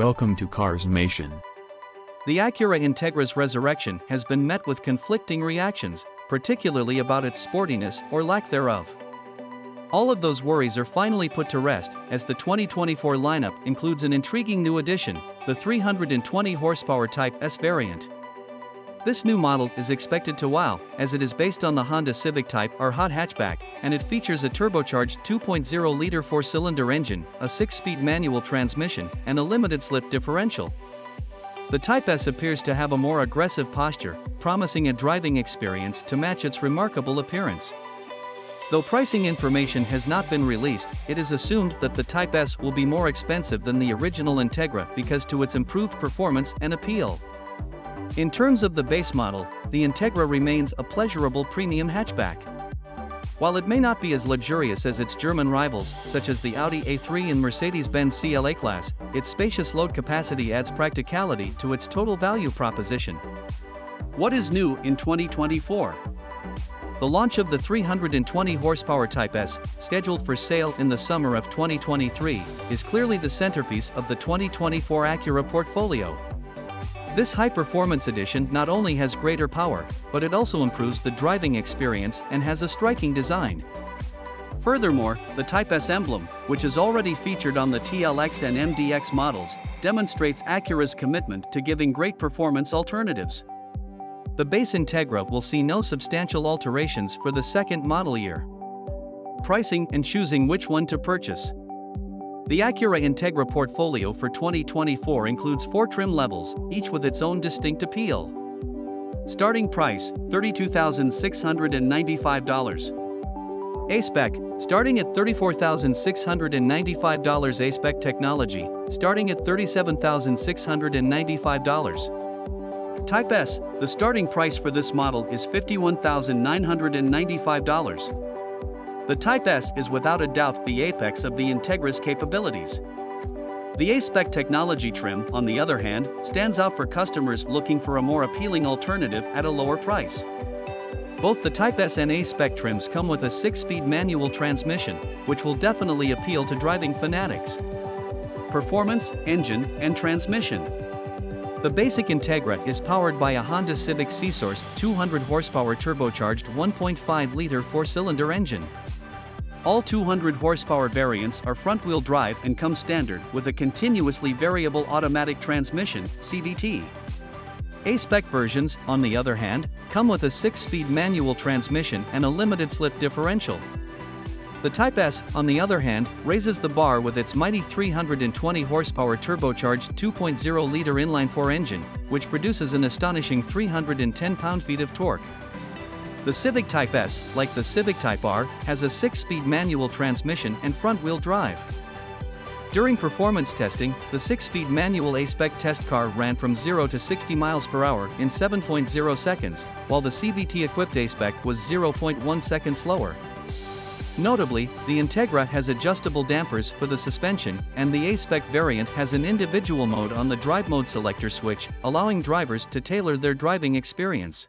Welcome to Carsmation. The Acura Integra's resurrection has been met with conflicting reactions, particularly about its sportiness or lack thereof. All of those worries are finally put to rest as the 2024 lineup includes an intriguing new addition, the 320 horsepower Type S variant. This new model is expected to wow, as it is based on the Honda Civic Type R hot hatchback, and it features a turbocharged 2.0-liter four-cylinder engine, a six-speed manual transmission, and a limited-slip differential. The Type S appears to have a more aggressive posture, promising a driving experience to match its remarkable appearance. Though pricing information has not been released, it is assumed that the Type S will be more expensive than the original Integra because to its improved performance and appeal. In terms of the base model, the Integra remains a pleasurable premium hatchback. While it may not be as luxurious as its German rivals, such as the Audi A3 and Mercedes-Benz CLA class, its spacious load capacity adds practicality to its total value proposition. What is new in 2024? The launch of the 320 horsepower Type S, scheduled for sale in the summer of 2023, is clearly the centerpiece of the 2024 Acura portfolio. This high-performance edition not only has greater power, but it also improves the driving experience and has a striking design. Furthermore, the Type S emblem, which is already featured on the TLX and MDX models, demonstrates Acura's commitment to giving great performance alternatives. The base Integra will see no substantial alterations for the second model year. Pricing and choosing which one to purchase. The Acura Integra portfolio for 2024 includes four trim levels, each with its own distinct appeal. Starting price $32,695. A-Spec, starting at $34,695 A-Spec technology, starting at $37,695. Type S, the starting price for this model is $51,995. The Type S is without a doubt the apex of the Integra's capabilities. The A-Spec technology trim, on the other hand, stands out for customers looking for a more appealing alternative at a lower price. Both the Type S and A-Spec trims come with a 6-speed manual transmission, which will definitely appeal to driving fanatics. Performance, engine, and transmission. The basic Integra is powered by a Honda Civic Si-Source 200 horsepower turbocharged 1.5-liter four-cylinder engine. All 200 horsepower variants are front-wheel drive and come standard with a continuously variable automatic transmission (CVT). A-spec versions, on the other hand, come with a 6-speed manual transmission and a limited slip differential. The Type S, on the other hand, raises the bar with its mighty 320 horsepower turbocharged 2.0-liter inline-4 engine, which produces an astonishing 310 pound-feet of torque. The Civic Type S, like the Civic Type R, has a 6-speed manual transmission and front-wheel drive. During performance testing, the 6-speed manual A-Spec test car ran from 0 to 60 miles per hour in 7.0 seconds, while the CVT-equipped A-Spec was 0.1 seconds slower. Notably, the Integra has adjustable dampers for the suspension, and the A-Spec variant has an individual mode on the drive mode selector switch, allowing drivers to tailor their driving experience.